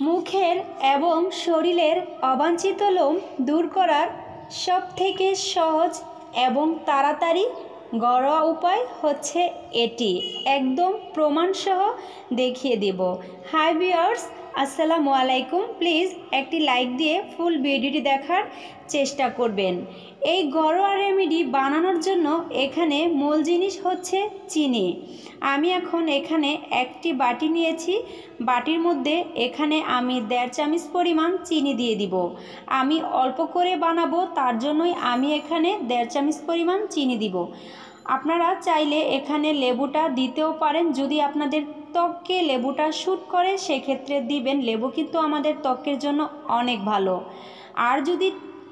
মুখের এবং শরীরের অবাঞ্ছিত লোম দূর করার সবথেকে সহজ এবং তাড়াতাড়ি ঘরোয়া উপায় হচ্ছে এটি। একদম প্রমাণসহ দেখিয়ে দেব। হাই বিয়ার্স আসসালামু আলাইকুম। প্লিজ একটি লাইক দিয়ে ফুল ভিডিওটি দেখার চেষ্টা করবেন। এই ঘরোয়া রেমেডি বানানোর জন্য এখানে মূল জিনিস হচ্ছে চিনি। আমি এখন এখানে একটি বাটি নিয়েছি। বাটির মধ্যে এখানে আমি দেড় চামচ পরিমাণ চিনি দিয়ে দিব। আমি অল্প করে বানাবো, তার জন্যই আমি এখানে দেড় চামচ পরিমাণ চিনি দিব। আপনারা চাইলে এখানে লেবুটা দিতেও পারেন, যদি আপনাদের ত্বককে লেবুটা শ্যুট করে, সেক্ষেত্রে দিবেন লেবু কিন্তু আমাদের ত্বকের জন্য অনেক ভালো। আর যদি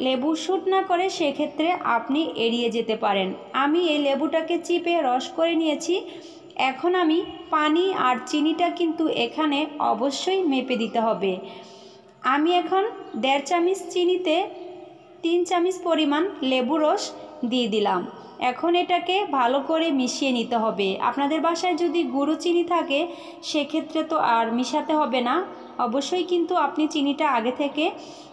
লেবু শ্যুট না করে, সেক্ষেত্রে আপনি এড়িয়ে যেতে পারেন। আমি এই লেবুটাকে চিপে রস করে নিয়েছি। এখন আমি পানি আর চিনিটা কিন্তু এখানে অবশ্যই মেপে দিতে হবে। আমি এখন দেড় চামচ চিনিতে তিন চামচ পরিমাণ লেবু রস দিয়ে দিলাম। এখন এটাকে ভালো করে মিশিয়ে নিতে হবে। আপনাদের বাসায় যদি গুঁড়ো চিনি থাকে, সেক্ষেত্রে তো আর মিশাতে হবে না। অবশ্যই কিন্তু আপনি চিনিটা আগে থেকে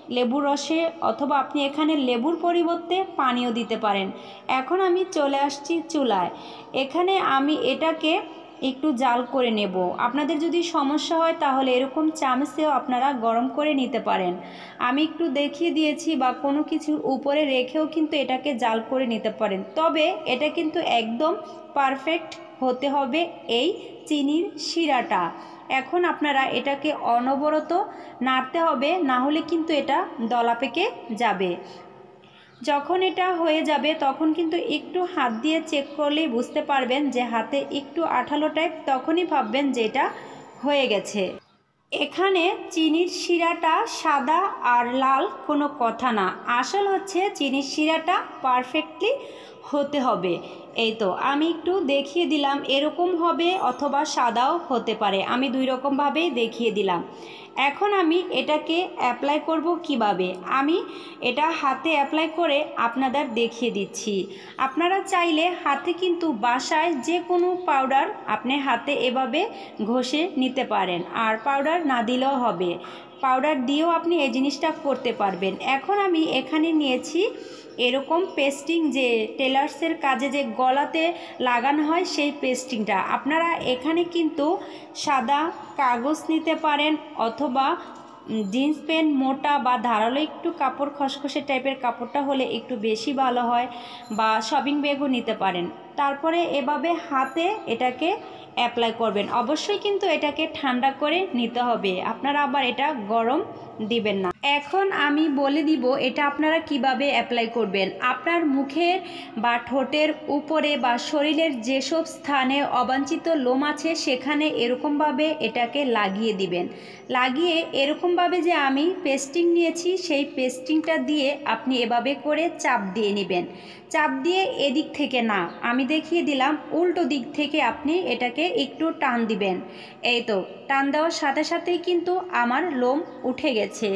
লেবুর রসে অথবা আপনি এখানে লেবুর পরিবর্তে পানিও দিতে পারেন। এখন আমি চলে আসছি চুলায়। এখানে আমি এটাকে একটু জাল করে নেব। আপনাদের যদি সমস্যা হয় তাহলে এরকম চামচেও আপনারা গরম করে নিতে পারেন। আমি একটু দেখিয়ে দিয়েছি বা কোনো কিছুর উপরে রেখেও কিন্তু এটাকে জাল করে নিতে পারেন। তবে এটা কিন্তু একদম পারফেক্ট হতে হবে এই চিনির শিরাটা। এখন আপনারা এটাকে অনবরত নাড়তে হবে, না হলে কিন্তু এটা দলা পেকে যাবে। যখন এটা হয়ে যাবে, তখন কিন্তু একটু হাত দিয়ে চেক করলেই বুঝতে পারবেন যে হাতে একটু আঠালো টাইপ তখনই ভাববেন যে এটা হয়ে গেছে। এখানে চিনির শিরাটা সাদা আর লাল কোনো কথা না। আসল হচ্ছে চিনির শিরাটা পারফেক্টলি হতে হবে। এই তো, আমি একটু দেখিয়ে দিলাম এরকম হবে অথবা সাদাও হতে পারে। আমি দুই রকমভাবেই দেখিয়ে দিলাম। এখন আমি এটাকে অ্যাপ্লাই করব কীভাবে? আমি এটা হাতে অ্যাপ্লাই করে আপনাদের দেখিয়ে দিচ্ছি। আপনারা চাইলে হাতে কিন্তু বাসায় যে কোনো পাউডার আপনি হাতে এভাবে ঘষে নিতে পারেন। আর পাউডার না দিলেও হবে। পাউডার দিয়েও আপনি এই জিনিসটা করতে পারবেন। এখন আমি এখানে নিয়েছি এরকম পেস্টিং যে টেলার্সের কাজে যে গলাতে লাগানো হয় সেই পেস্টিংটা আপনারা এখানে কিন্তু সাদা কাগজ নিতে পারেন অথবা জিন্স প্যান্ট, মোটা বা ধারালো একটু কাপড় খসখসে টাইপের কাপড়টা হলে একটু বেশি ভালো হয় বা শপিং ব্যাগও নিতে পারেন। তারপরে এভাবে হাতে এটাকে অ্যাপ্লাই করবেন। অবশ্যই কিন্তু এটাকে ঠান্ডা করে নিতে হবে। আপনারা আবার এটা গরম দিবেন না। এখন আমি বলে দিব এটা আপনারা কীভাবে অ্যাপ্লাই করবেন। আপনার মুখের বা ঠোঁটের উপরে বা শরীরের যেসব স্থানে অবাঞ্ছিত লোম আছে, সেখানে এরকমভাবে এটাকে লাগিয়ে দিবেন। লাগিয়ে এরকমভাবে যে আমি পেস্টিং নিয়েছি, সেই পেস্টিংটা দিয়ে আপনি এভাবে করে চাপ দিয়ে নেবেন। চাপ দিয়ে এদিক থেকে না, আমি দেখিয়ে দিলাম, উল্টো দিক থেকে আপনি এটাকে একটু টান দিবেন। এই তো, টান দেওয়ার সাথে সাথেই কিন্তু আমার লোম উঠে গেছে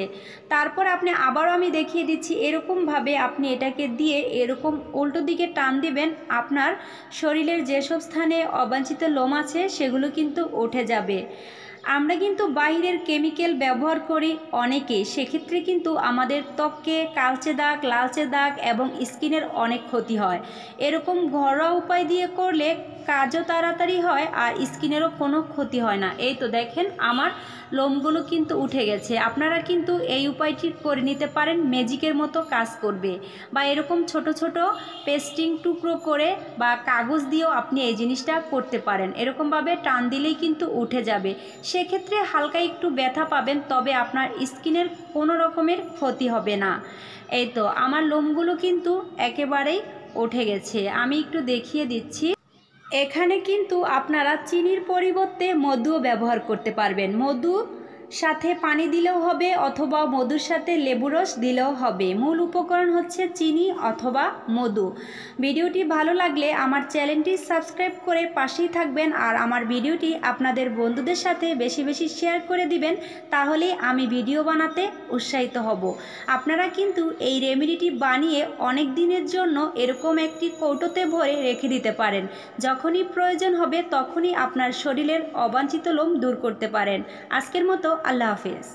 তারপর আপনি আবারও আমি দেখিয়ে দিচ্ছি, এরকমভাবে আপনি এটাকে দিয়ে এরকম উল্টো দিকে টান দিবেন, আপনার শরীরের যেসব স্থানে অবাঞ্ছিত লোম আছে সেগুলো কিন্তু উঠে যাবে। আমরা কিন্তু বাইরের কেমিক্যাল ব্যবহার করি অনেকে সেক্ষেত্রে কিন্তু আমাদের ত্বককে কালচে দাগ, লালচে দাগ এবং স্কিনের অনেক ক্ষতি হয়। এরকম ঘরোয়া উপায় দিয়ে করলে কাজও তাড়াতাড়ি হয় আর স্কিনেরও কোনো ক্ষতি হয় না। এই তো দেখেন আমার লোমগুলো কিন্তু উঠে গেছে। আপনারা কিন্তু এই উপায়টি করে নিতে পারেন, ম্যাজিকের মতো কাজ করবে। বা এরকম ছোট ছোট পেস্টিং টুকরো করে বা কাগজ দিয়েও আপনি এই জিনিসটা করতে পারেন। এরকমভাবে টান দিলেই কিন্তু উঠে যাবে। সেক্ষেত্রে হালকা একটু ব্যথা পাবেন, তবে আপনার স্কিনের কোনো রকমের ক্ষতি হবে না। এই তো, আমার লোমগুলো কিন্তু একেবারেই উঠে গেছে। আমি একটু দেখিয়ে দিচ্ছি। এখানে কিন্তু আপনারা চিনির পরিবর্তে মধুও ব্যবহার করতে পারবেন। মধু সাথে পানি দিলেও হবে অথবা মধুর সাথে লেবু রস দিলেও হবে। মূল উপকরণ হচ্ছে চিনি অথবা মধু। ভিডিওটি ভালো লাগলে আমার চ্যানেলটি সাবস্ক্রাইব করে পাশেই থাকবেন আর আমার ভিডিওটি আপনাদের বন্ধুদের সাথে বেশি বেশি শেয়ার করে দিবেন তাহলে আমি ভিডিও বানাতে উৎসাহিত হব। আপনারা কিন্তু এই রেমেডিটি বানিয়ে অনেক দিনের জন্য এরকম একটি কৌটোতে ভরে রেখে দিতে পারেন। যখনই প্রয়োজন হবে তখনই আপনার শরীরের অবাঞ্ছিত লোম দূর করতে পারেন। আজকের মতো আল্লাহ হাফিজ